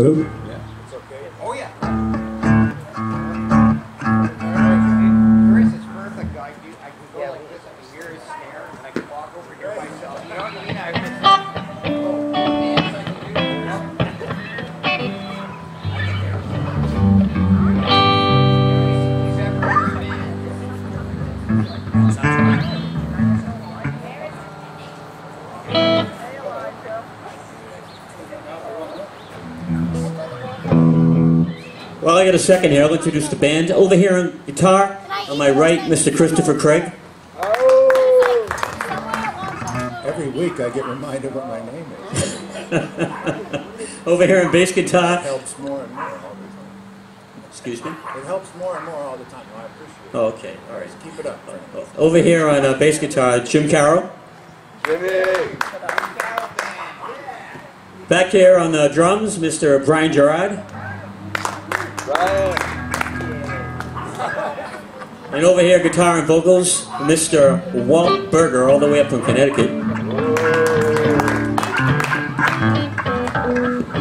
Who? Well, I got a second here. I'll introduce the band. Over here on guitar, on my right, Mr. Christopher Craig. Every week I get reminded what my name is. Over here on bass guitar, It helps more and more all the time. excuse me. It helps more and more all the time. I appreciate it. Oh, okay, all right. Keep it up. Over here on uh, bass guitar, Jim Carroll. Jimmy! Back here on the drums, Mr. Brian Girard. Brian! And over here, guitar and vocals, Mr. Walt Berger, all the way up from Connecticut.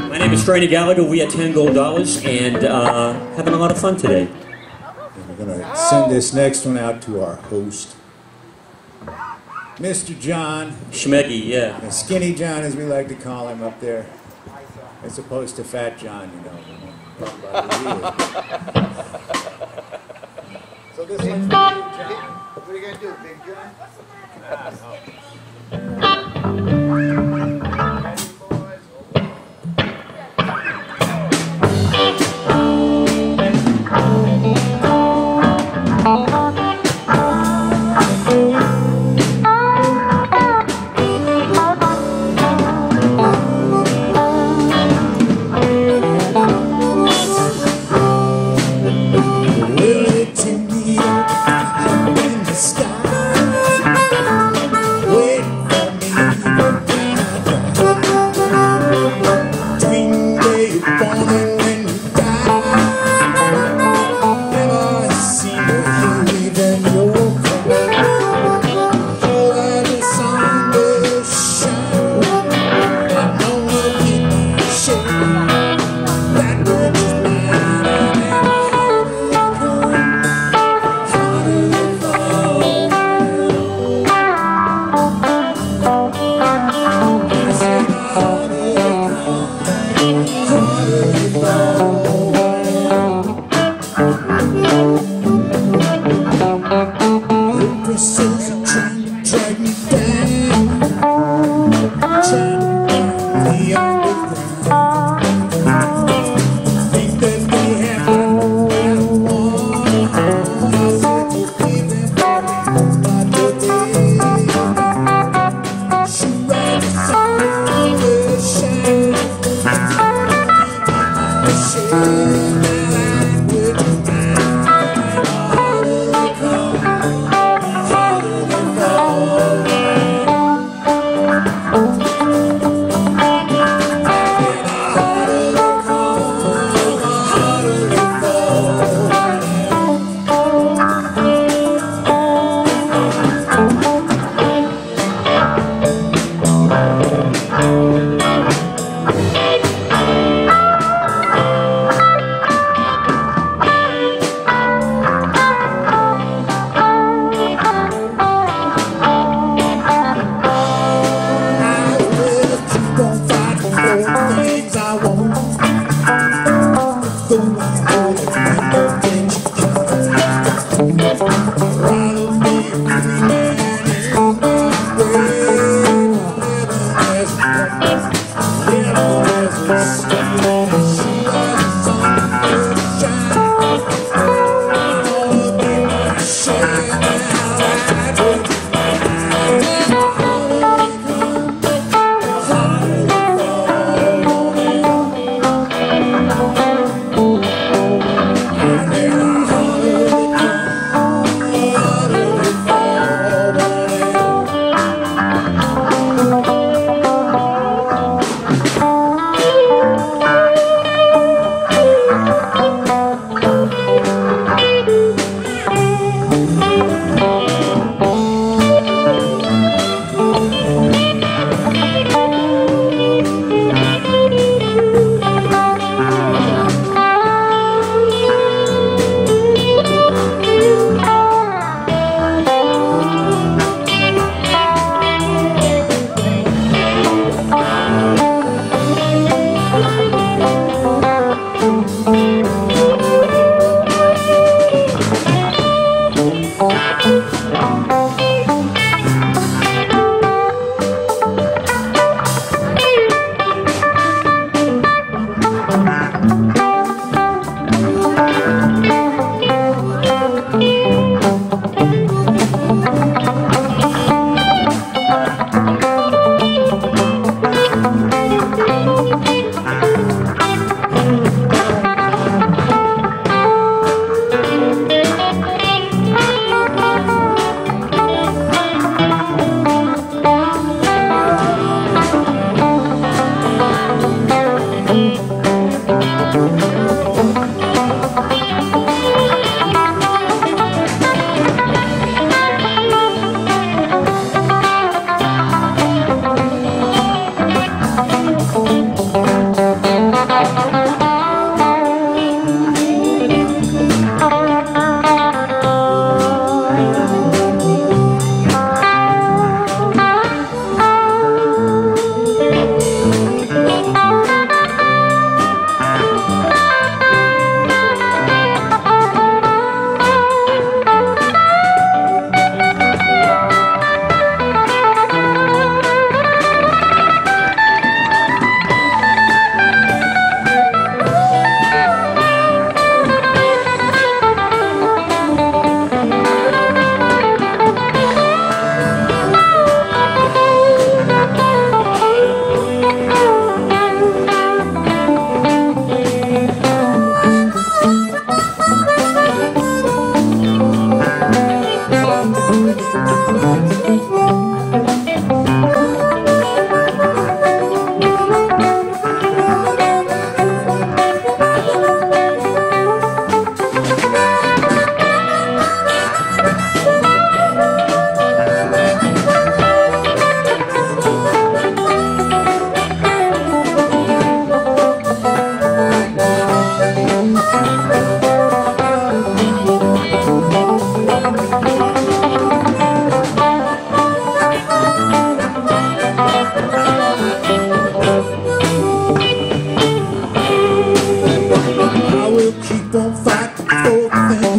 My name is Franny Gallagher. We are 10 gold dollars and uh, having a lot of fun today. And we're going to send this next one out to our host, Mr. John, Schmeggy, yeah. and Skinny John as we like to call him up there, as opposed to Fat John, you know. Talk about who he is. So this one's for you, John. What are you gonna do, Big John? Ah, no.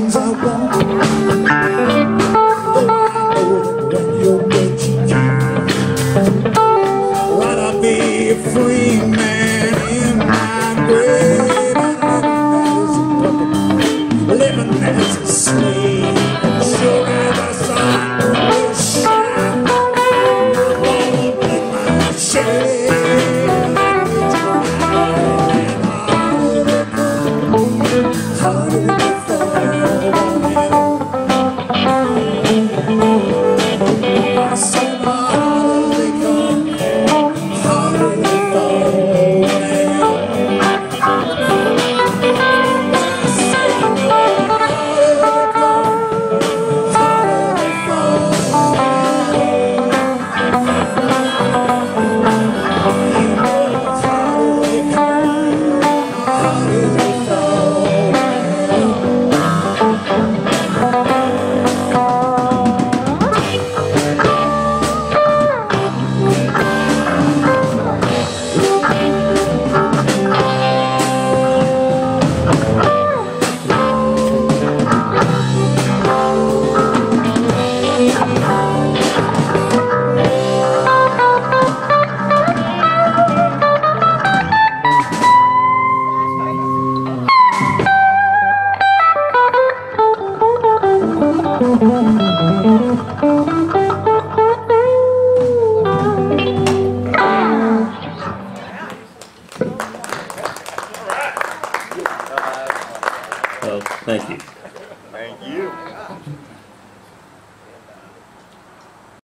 Things I want. Gracias.